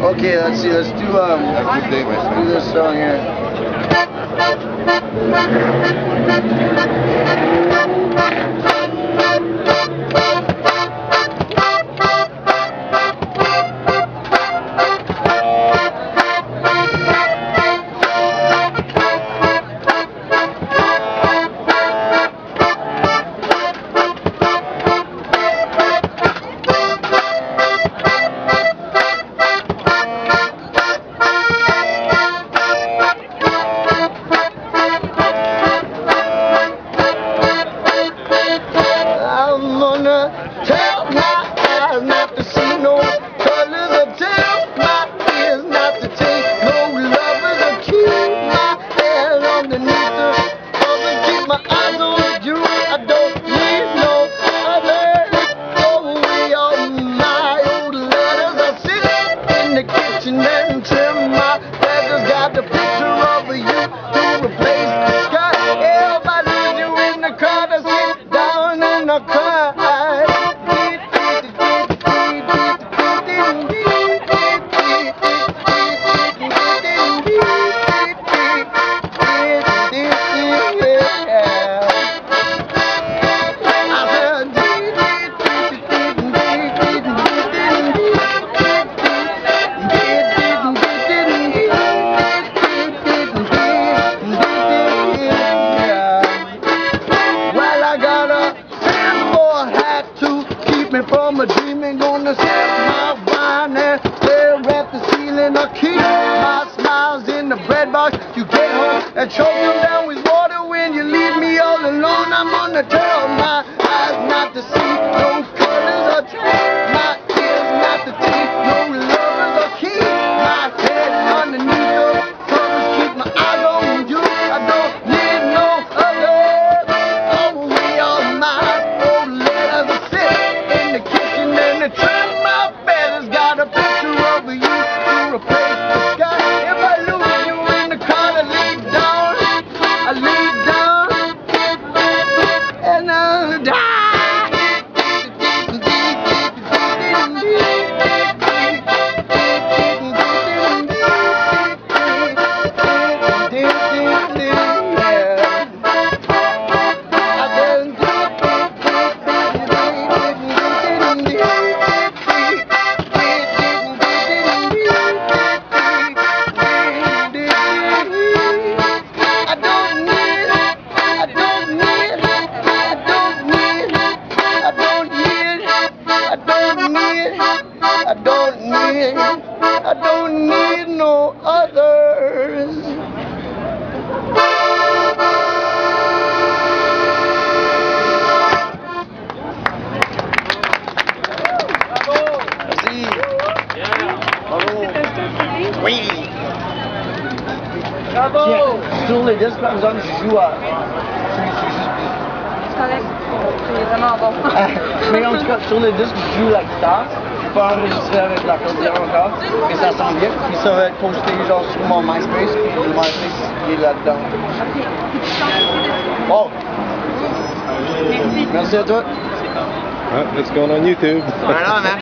Okay, let's see. Let's do um. That's the day, my Let's do this song here. Gonna tell my eyes not to see no colors or tell my ears not to take no lovers or keep my head underneath the covers. Keep my eyes on you. I don't need no other. Throw away all my old letters. I sit in the kitchen and trim my feathers. Got the picture of you to replace the sky. Lose you in the crowd, I sit down and I cry. From a dreaming. Gonna sip my wine and stare at the ceiling. I keep my smiles in the bread box. You get home and choke them down with water when you leave me all alone. I'm gonna tell my others. Merci. Bravo. Oui. Bravo! Tiens, sur les disques, par exemple, je joue à. je suis- je suis juste- C'est correct. C'est vraiment bon. Mais en tout cas, sur le disque, je joue la guitare. Je peux enregistrer avec l'accordéon encore. Et ça sent bien. Puis ça va être posté genre sur mon MySpace. Puis le MySpace il est là-dedans. Bon. Merci. À toi. Uh, it's going on YouTube. On, man.